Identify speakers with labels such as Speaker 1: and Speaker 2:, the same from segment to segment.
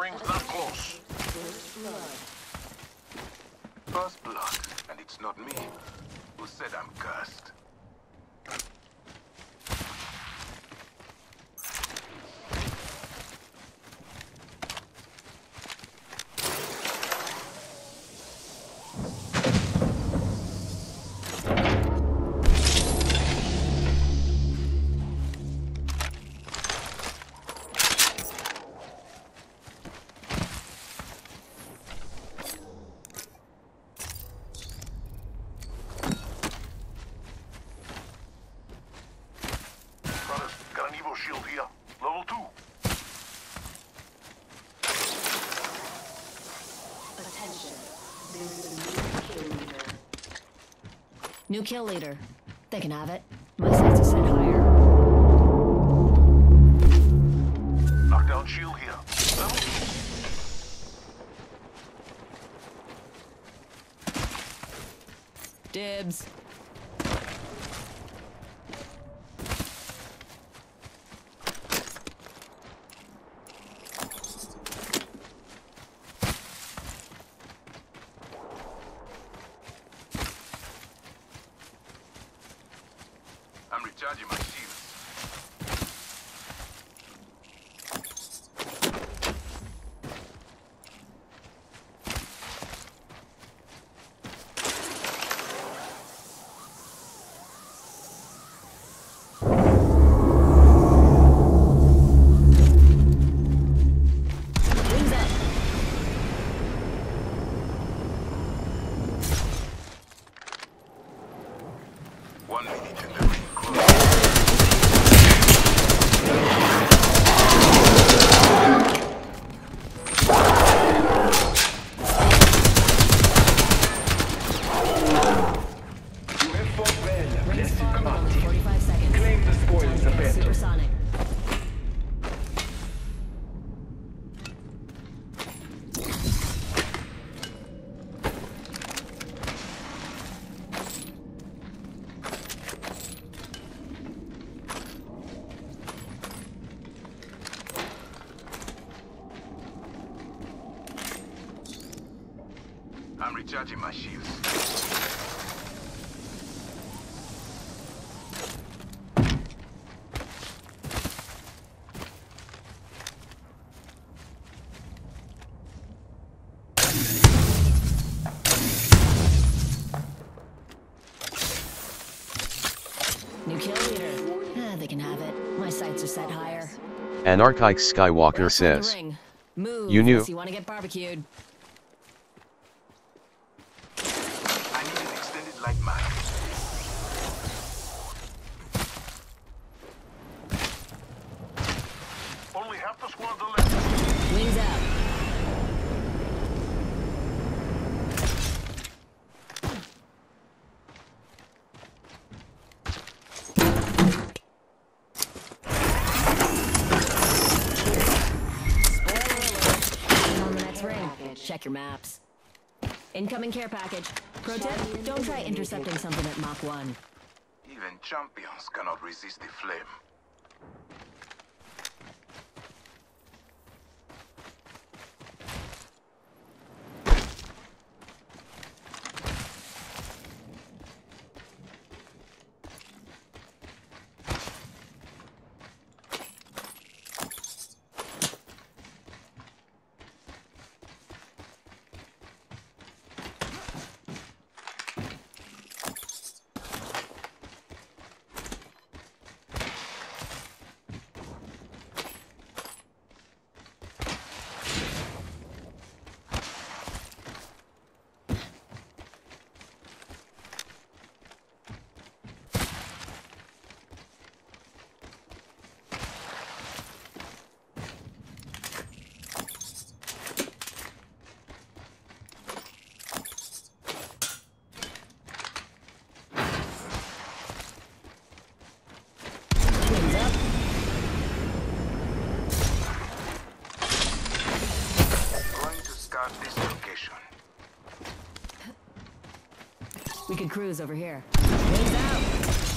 Speaker 1: Ring's not close.
Speaker 2: First blood, and it's not me. Who said I'm cursed?
Speaker 1: Brothers, got an Evo shield here. Level 2.
Speaker 3: Attention. There's a new kill leader.
Speaker 4: New kill leader. They can have it.
Speaker 2: I'm recharging my shields.
Speaker 4: Wings up.
Speaker 2: One minute and the ring closes.
Speaker 5: You have fought well,
Speaker 4: Ring
Speaker 5: blessed
Speaker 4: spawn in only
Speaker 5: Marty.
Speaker 4: 45 seconds.
Speaker 5: Claim the spoils
Speaker 4: Time
Speaker 5: of
Speaker 4: to go
Speaker 5: battle.
Speaker 4: Supersonic.
Speaker 2: I'm recharging my shields.
Speaker 4: New kill leader. Ah, they can have it. My sights are set higher.
Speaker 6: Anarchike Skywalker
Speaker 4: Wrap up the
Speaker 6: says.
Speaker 4: Move
Speaker 6: You knew.
Speaker 4: you want to get barbecued.
Speaker 2: I need light mag.
Speaker 1: Only half the squads are left.
Speaker 4: Wings out. Check your maps. Incoming care package. Pro tip, don't try intercepting something at Mach 1.
Speaker 2: Even champions cannot resist the flame.
Speaker 4: Wings up.
Speaker 2: Going to scout this location.
Speaker 4: We could cruise over here. Wings out.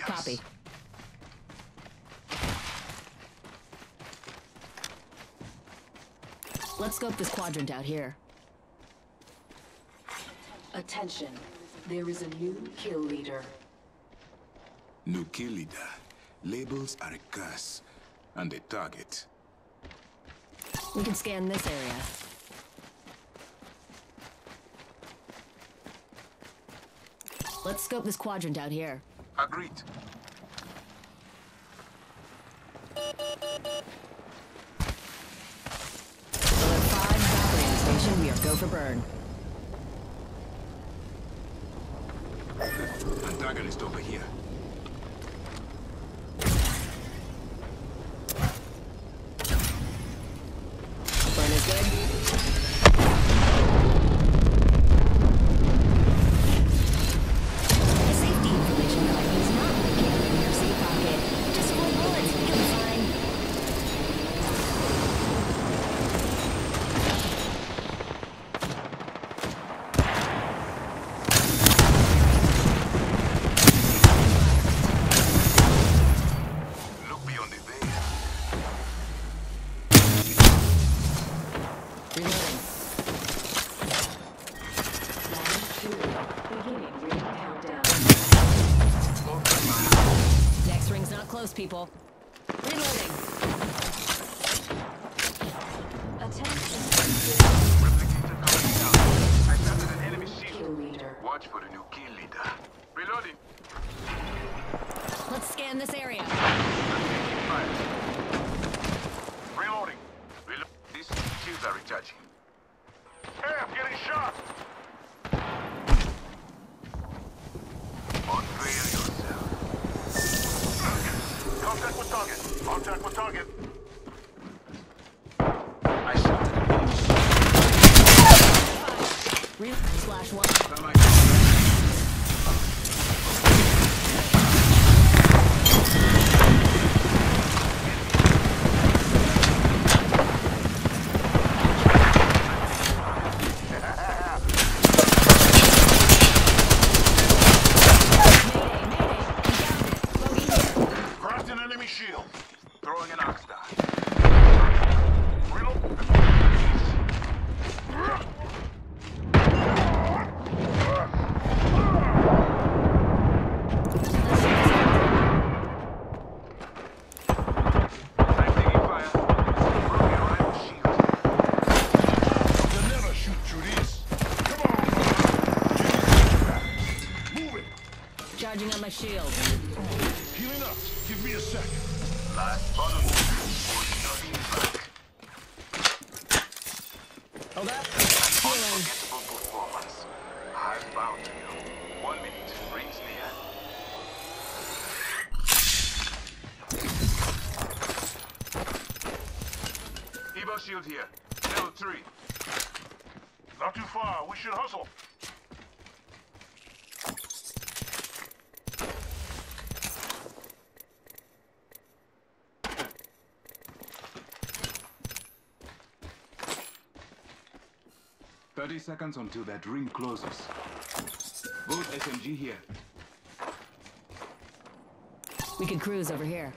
Speaker 4: Copy. Let's scope this quadrant out here.
Speaker 3: Attention. There is a new kill leader.
Speaker 2: New kill leader. Labels are a curse. And a target.
Speaker 4: We can scan this area. Let's scope this quadrant out here.
Speaker 2: Agreed.
Speaker 4: Alert 5 operating station, we are go for burn.
Speaker 2: Antagonist over here.
Speaker 3: Leader.
Speaker 2: Watch for the new kill leader. Reloading.
Speaker 4: Let's scan this area.
Speaker 2: Reloading. Relo These shields are recharging.
Speaker 1: Hey, I'm getting shot!
Speaker 2: Unveil yourself.
Speaker 1: Contact with target. Contact with target.
Speaker 2: I shot enemy
Speaker 4: slash one.
Speaker 1: Shield. Healing up. Give me a second.
Speaker 2: Last bottom. Nothing back.
Speaker 4: Hold up.
Speaker 2: Unforgettable performance. I found you. One minute. Rings near. Evo shield here. Level 3.
Speaker 1: Not too far. We should hustle.
Speaker 2: Thirty seconds until that ring closes. Both SMG here.
Speaker 4: We could cruise over here.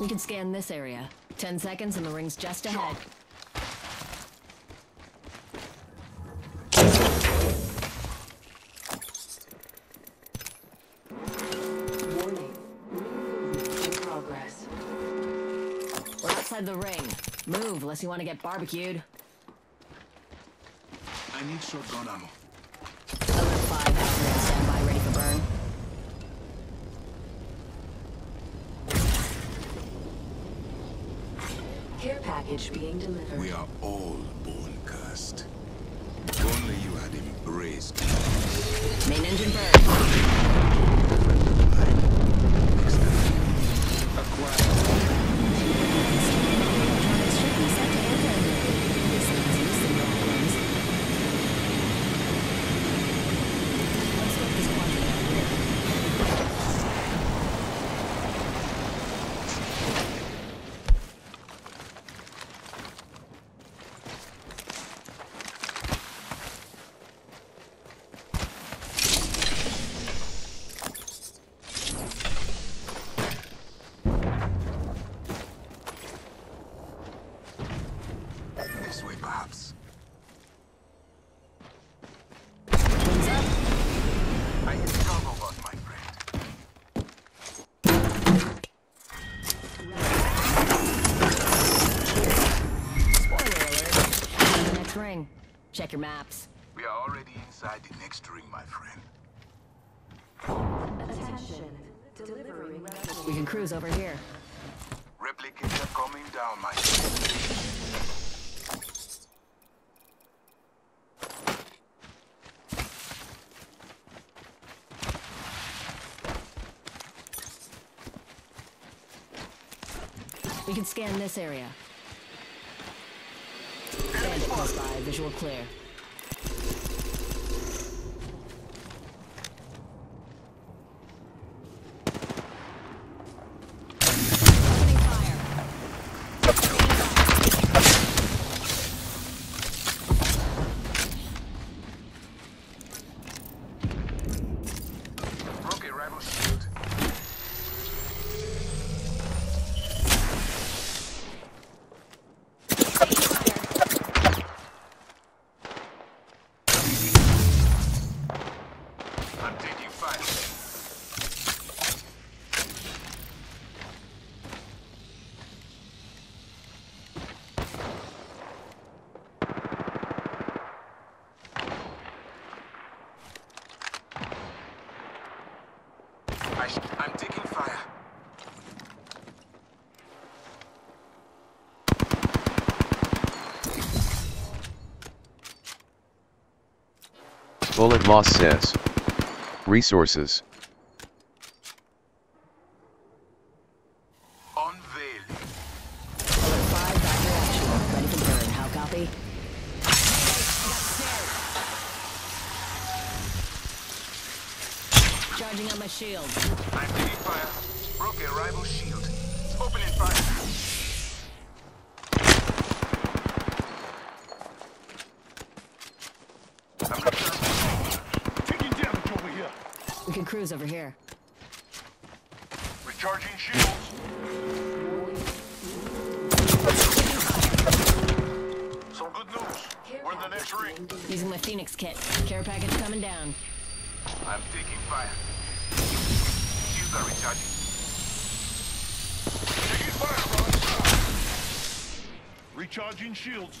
Speaker 4: We can scan this area. Ten seconds and the ring's just ahead. Move, unless you want to get barbecued.
Speaker 2: I need shotgun ammo.
Speaker 4: Alert 5, accurate, standby, ready for burn.
Speaker 3: Care package being delivered.
Speaker 2: We are all
Speaker 4: Check your maps.
Speaker 2: We are already inside the next ring, my friend.
Speaker 3: Attention. Delivering replicator.
Speaker 4: We can cruise over here.
Speaker 2: Replicator coming down, my friend.
Speaker 4: We can scan this area. Bandit close by. Visual clear. Opening fire.
Speaker 2: Broke a rival shield. I'm taking fire. I sh- I'm taking fire.
Speaker 6: Bullet Moss says. Resources.
Speaker 2: Unveil.
Speaker 4: Alert 5, back to action. Ready for burn. How copy? Charging on my shield.
Speaker 2: I'm taking fire. Broke a rival shield. Opening fire. I'm returning.
Speaker 1: Taking damage over here.
Speaker 4: Cruise over here.
Speaker 1: Recharging shields. Some good news. We're in the next ring.
Speaker 4: Using my Phoenix kit. Care package coming down.
Speaker 2: I'm taking fire. Shields are recharging.
Speaker 1: Taking fire, brother. Recharging shields.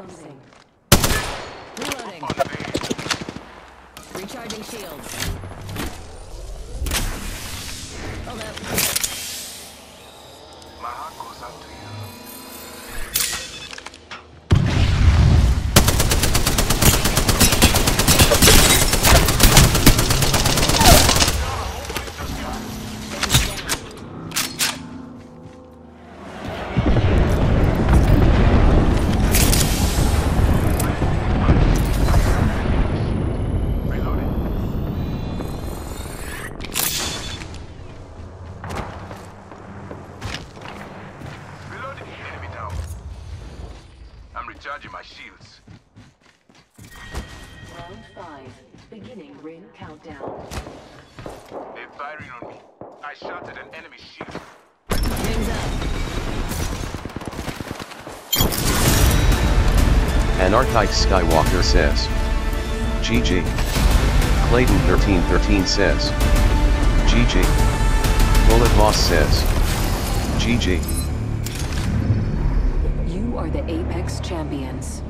Speaker 3: Closing.
Speaker 4: Reloading. Recharging shields. Hold
Speaker 2: up.
Speaker 6: Anarchite Skywalker says. GG. Clayton 1313 says. GG. Bullet Boss says. GG.
Speaker 3: You are the Apex champions.